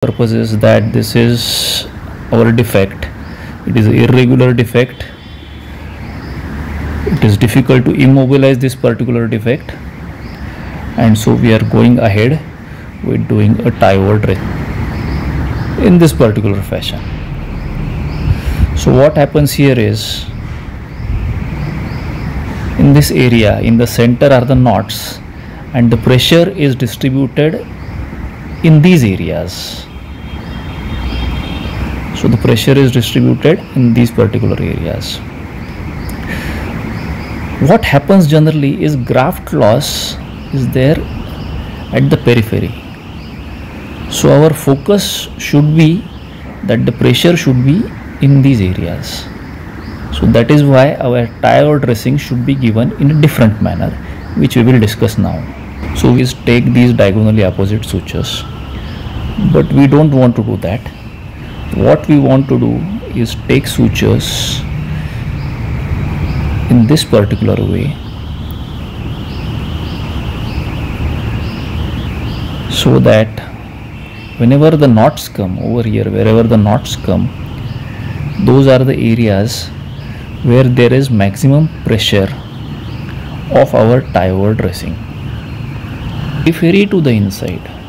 purpose is that this is our defect. It is irregular defect. It is difficult to immobilize this particular defect. And so we are going ahead with doing a tie over drill in this particular fashion. So what happens here is in this area in the center are the knots and the pressure is distributed in these areas so the pressure is distributed in these particular areas. What happens generally is graft loss is there at the periphery. So our focus should be that the pressure should be in these areas. So that is why our tie over dressing should be given in a different manner which we will discuss now. So we take these diagonally opposite sutures. But we don't want to do that what we want to do is take sutures in this particular way. So that whenever the knots come over here wherever the knots come those are the areas where there is maximum pressure of our tie dressing periphery to the inside